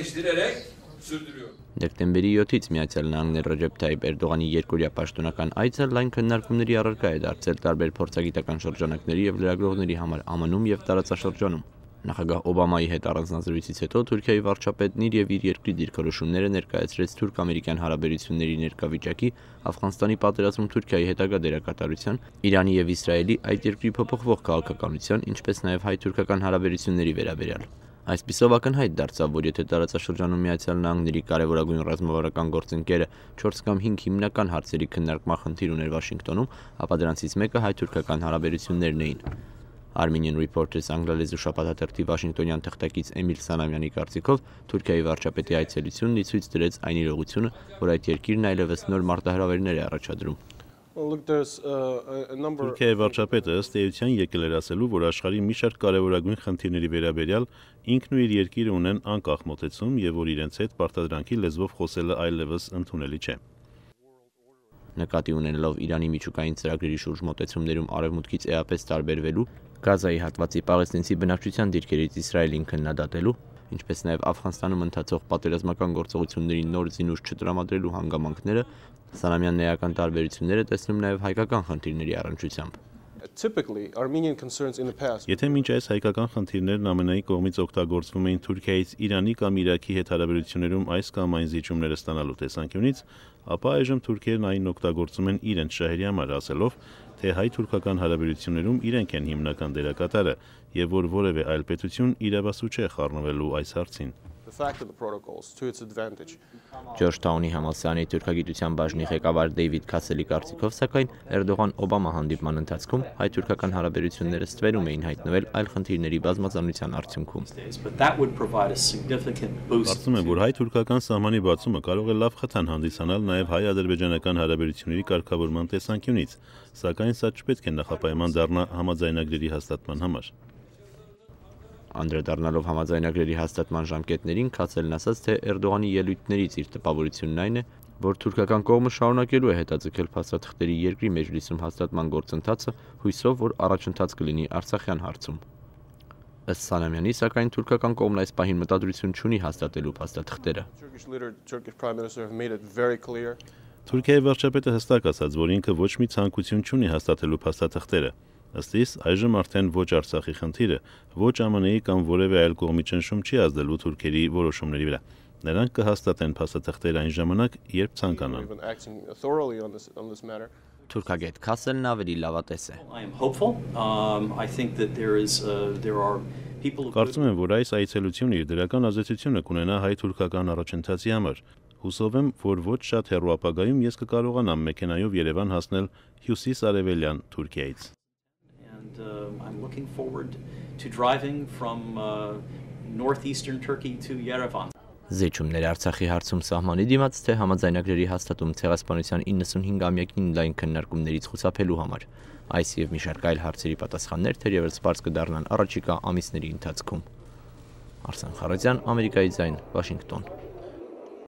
eleştirerek sürdürüyor. Դեկտեմբերի 7-ից Միացյալ Նահանգներ Ռեջեփ Թայիպ Էրդողանի երկօրյա պաշտոնական այցը լայն քննարկումների առարկա է դարձել տարբեր փորձագիտական շրջանակների եւ լրագրողների համար ԱՄՆ-ում եւ տարածաշրջանում։ Նախագահ Օբամայի հետ առանձնազրույցից հետո Թուրքիայի վարչապետն իր եւ իր երկրի դիրքորոշումները ներկայացրեց թուրք-ամերիկյան հարաբերությունների ներկայվիճակի, Աֆղանստանի պատերազմում Թուրքիայի հետագա դերակատարության, Իրանի եւ Իսրայելի այդ երկրի փոփոխվող քաղաքականության, ինչպես նաեւ հայ-թուրքական հարաբերությունների վերաբերյալ։ Այսպիսով ակնհայտ դարձավ, որ եթե տարածաշրջանում Միացյալ Նահանգների կարևորագույն ռազմավարական գործընկերը 4 կամ 5 հիմնական հարցերի քննարկման խնդիր ուներ Վաշինգտոնում, ապա դրանցից մեկը հայ-թուրքական հարաբերություններն էին։ Armenian Reporters անգլալեզու շաբաթաթերթի Վաշինգտոնյան թղթակից Էմիլ Սանամյանի կարծիքով Թուրքիայի վարչապետի այցելությունն ի ցույց դրեց այն իրողությունը, որ այդ երկիրն այլևս նոր մարտահրավերներ է առաջադրում։ Թուրքիայի վարչապետը ըստ էության եկել էր ասելու, որ աշխարհի մի շարք կարևորագույն խնդիրների վերաբերյալ ինքն ու իր երկիրը ունեն անկախ մոտեցում եւ որ իրենց հետ պարտադրանքի լեզվով խոսելը այլևս ընդունելի չէ։ Նկատի ունենալով Իրանի միջուկային ծրագրերի շուրջ մոտեցումներում արևմուտքից էապես տարբերվելու, Գազայի հատվածի պաղեստինցի բնակչության դիրքերից Իսրայելին քննադատելու, ինչպես նաև Աֆղանստանում ընթացող պատերազմական գործողությունների նոր զինուշ չտրամադրելու հանգամանքները, Սանամյանն էական տարբերությունները տեսնում նաև հայկական խնդիրների առնչությամբ։ Եթե մինչ այս հայկական խնդիրներն ԱՄՆ-ի կողմից օգտագործվում էին Թուրքիայից Իրանի կամ Իրաքի հետ հարաբերություններում այս կամ այն զիջումները ստանալու տեսանկյունից, ապա այժմ թուրքերն այն օգտագործում են իրենց շահերի համար, ասելով, թե հայ-թուրքական հարաբերություններում իրենք են հիմնական դերակատարը եւ որ որևէ այլ պետություն իրավասու չէ խառնվելու այս հարցին the fact of the protocols to its advantage. Ջորջթաունի համալսարանի թուրքագիտության բաժնի ղեկավար Դեյվիդ Քասելի կարծիքով, սակայն Էրդողան-Օբամա հանդիպման ընթացքում հայ-թուրքական հարաբերությունները ստվերում էին հայտնվել այլ խնդիրների բազմազանության արդյունքում։ Կարծում եմ, որ հայ-թուրքական սահմանի բացումը կարող է լավ խթան հանդիսանալ նաև հայ-ադրբեջանական հարաբերությունների կարգավորման տեսանկյունից, սակայն սա չպետք է նախապայման դառնա համաձայնագրերի հաստատման համար։ Անդրադառնալով համաձայնագրերի հաստատման ժամկետներին Քացելն ասաց, թե Էրդողանի ելույթներից իր տպավորությունն այն է, որ թուրքական կողմը շարունակելու է հետաձգել փաստաթղթերի երկրի մեջլիսում հաստատման գործընթացը, հույսով, որ առաջընթաց կլինի Արցախյան հարցում։ Ըստ Սանամյանի, սակայն թուրքական կողմն այս պահին մտադրություն չունի հաստատելու փաստաթղթերը։ Թուրքիայի վարչապետը հստակ ասաց, որ ինքը ոչ մի ցանկություն չունի հաստատելու փաստաթղթերը, Ըստ իս, այժմ արդեն ոչ Արցախի խնդիրը, ոչ ԱՄՆ-ի կամ որևէ այլ կողմի ճնշում չի ազդելու թուրքերի որոշումների վրա։ Նրանք կհաստատեն փաստաթղթեր այն ժամանակ, երբ ցանկանան։ Թուրքագետ Քասելն ավելի լավատես է։ um, uh, Կարծում եմ, որ այս այցելությունը իր դրական ազդեցությունը կունենա հայ-թուրքական առաջընթացի համար։ Հուսով եմ, որ ոչ շատ հեռու ապագայում ես կկարողանամ մեքենայով Երևան հասնել հյուսիս-արևելյան Թուրքիայից um, I'm looking forward to driving from uh, northeastern Turkey to Yerevan. Զիջումներ Արցախի հարցում սահմանի դիմաց թե համաձայնագրերի հաստատում ցեղասպանության 95-ամյակին լայն քննարկումներից խուսափելու համար։ Այս եւ մի շարք այլ հարցերի պատասխաններ թերևս բարձ կդառնան առաջիկա ամիսների ընթացքում։ Արսեն Խարոզյան, Ամերիկայի ձայն, Վաշինգտոն։